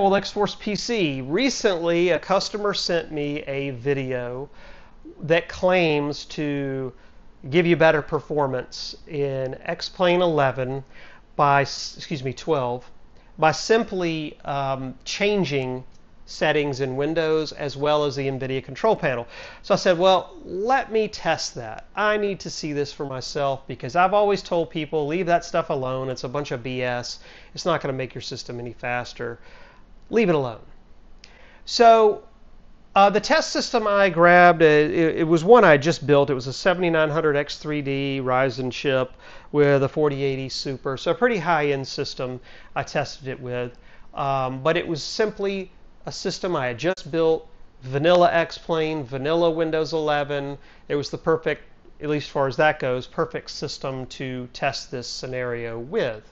Old X-Force PC. Recently, a customer sent me a video that claims to give you better performance in X-Plane 11 by, excuse me, 12 by simply um, changing settings in Windows as well as the NVIDIA control panel. So I said, well, let me test that. I need to see this for myself because I've always told people, leave that stuff alone. It's a bunch of BS. It's not going to make your system any faster. Leave it alone. So uh, the test system I grabbed, uh, it, it, was one I just built. It was a 7900X3D Ryzen chip with a 4080 Super, so a pretty high-end system I tested it with. Um, but it was simply a system I had just built, vanilla X-Plane, vanilla Windows 11. It was the perfect, at least as far as that goes, perfect system to test this scenario with.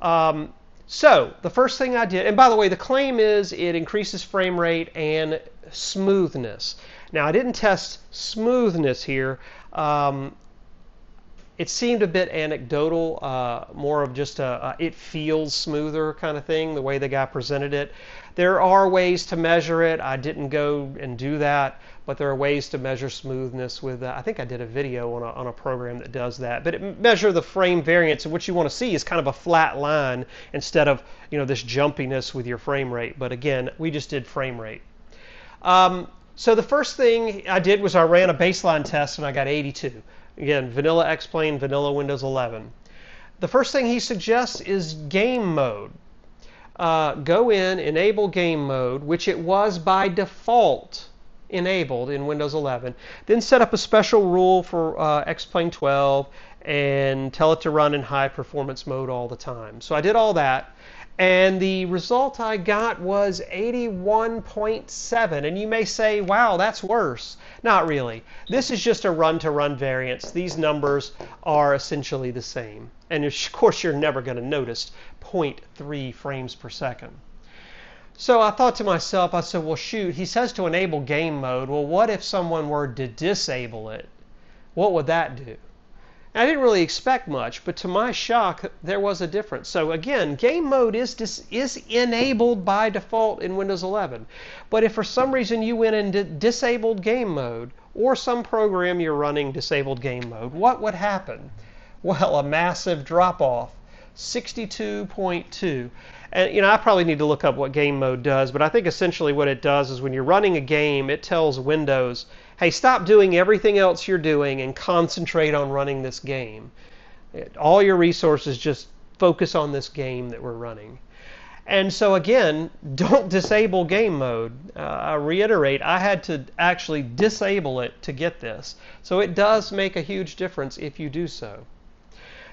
Um, so the first thing I did, and by the way, the claim is it increases frame rate and smoothness. Now I didn't test smoothness here. Um, it seemed a bit anecdotal, uh, more of just a, a, it feels smoother kind of thing, the way the guy presented it. There are ways to measure it. I didn't go and do that, but there are ways to measure smoothness with, uh, I think I did a video on a, on a program that does that. But it measure the frame variance, and what you want to see is kind of a flat line instead of, you know, this jumpiness with your frame rate. But again, we just did frame rate. Um, so the first thing I did was I ran a baseline test and I got 82. Again, vanilla X-Plane, vanilla Windows 11. The first thing he suggests is game mode. Uh, go in, enable game mode, which it was by default enabled in Windows 11. Then set up a special rule for uh, X-Plane 12 and tell it to run in high performance mode all the time. So I did all that. And the result I got was 81.7. And you may say, wow, that's worse. Not really. This is just a run to run variance. These numbers are essentially the same. And of course, you're never going to notice 0.3 frames per second. So I thought to myself, I said, well, shoot, he says to enable game mode. Well, what if someone were to disable it? What would that do? I didn't really expect much, but to my shock, there was a difference. So again, game mode is dis- is enabled by default in Windows 11. But if for some reason you went and disabled game mode, or some program you're running disabled game mode, what would happen? Well, a massive drop off, 62.2. And you know, I probably need to look up what game mode does, but I think essentially what it does is when you're running a game, it tells Windows hey, stop doing everything else you're doing and concentrate on running this game. All your resources just focus on this game that we're running. And so again, don't disable game mode. Uh, I reiterate, I had to actually disable it to get this. So it does make a huge difference if you do so.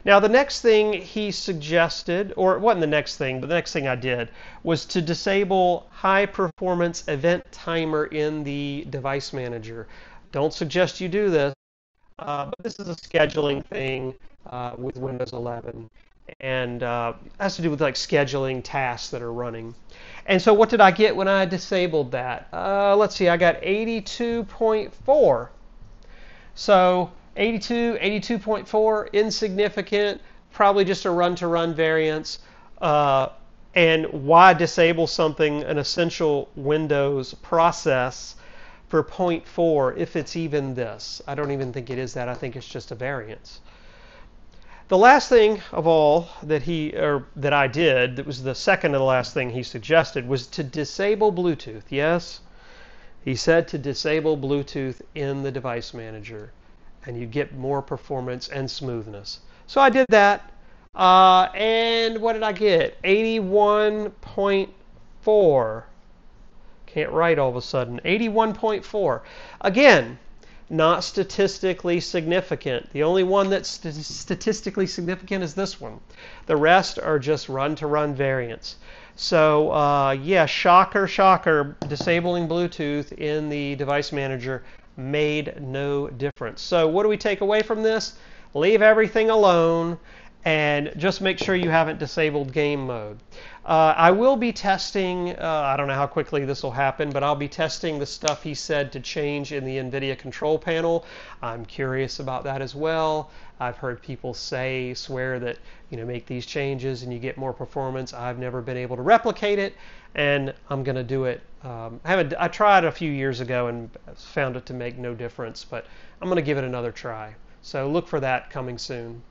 Now, the next thing he suggested, or it wasn't the next thing, but the next thing I did, was to disable high performance event timer in the device manager. Don't suggest you do this, uh, but this is a scheduling thing uh, with Windows 11 and uh, has to do with like scheduling tasks that are running. And so, what did I get when I disabled that? Uh, let's see, I got 82.4. So 82, 82.4, insignificant, probably just a run-to-run variance. Uh, and why disable something, an essential Windows process for 0.4 if it's even this? I don't even think it is that. I think it's just a variance. The last thing of all that he or that I did, that was the second to the last thing he suggested, was to disable Bluetooth. Yes, he said to disable Bluetooth in the device manager and you get more performance and smoothness. So I did that. Uh, and what did I get? 81.4. Can't write all of a sudden. 81.4. Again, not statistically significant. The only one that's st- statistically significant is this one. The rest are just run to run variants. So, uh, yeah, shocker, shocker, disabling Bluetooth in the device manager made no difference. So, what do we take away from this? Leave everything alone and just make sure you haven't disabled game mode. Uh, I will be testing, uh, I don't know how quickly this will happen, but I'll be testing the stuff he said to change in the NVIDIA control panel. I'm curious about that as well. I've heard people say, swear that, you know, make these changes and you get more performance. I've never been able to replicate it. and I'm going to do it. Um, I haven't. I tried a few years ago and found it to make no difference, but I'm going to give it another try. So look for that coming soon.